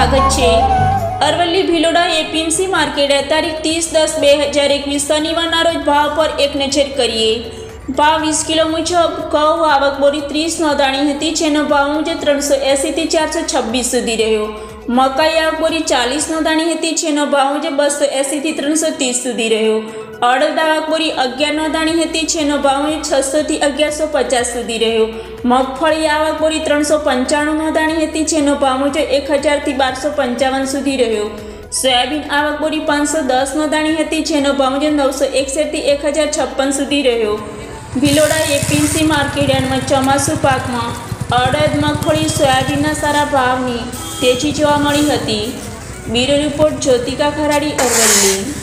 Aravalli Bhiloda APMC market તારીખ ત્રીસ દસ બે હજાર એકવીસ શનિવારના રોજ ભાવ પર એક નજર કરીએ. ભાવ વીસ કિલો મુજબ ઘઉં આવક બોરી ત્રીસ નોંધાણી હતી, જેનો ભાવ મુજબ ત્રણસો એંસીથી ચારસો છવ્વીસ સુધી રહ્યો. મકાઈ આ બોરી ચાલીસનો દાણી હતી, જેનો ભાવ જે બસો એંસીથી ત્રણસો ત્રીસ સુધી રહ્યો. અડદ આવક બોરી અગિયાર દાણી હતી, જેનો ભાવ છસોથી અગિયારસો પચાસ સુધી રહ્યો. મગફળી આવક બોરી ત્રણસો પંચાણુંનો દાણી હતી, જેનો ભાવ જે એક હજારથી બારસો પંચાવન સુધી રહ્યો. સોયાબીન આવક બોરી પાંચસો દસનો દાણી હતી, જેનો ભાવ જે નવસો એકસઠથી એક હજાર છપ્પન સુધી રહ્યો. ભિલોડા એપીએમસી માર્કેટ યાર્ડમાં ચોમાસુ પાકમાં અડદ, મગફળી, સોયાબીનના સારા ભાવની તેજી જોવા મળી હતી. Bureau report Jyotika Kharadi Aravalli.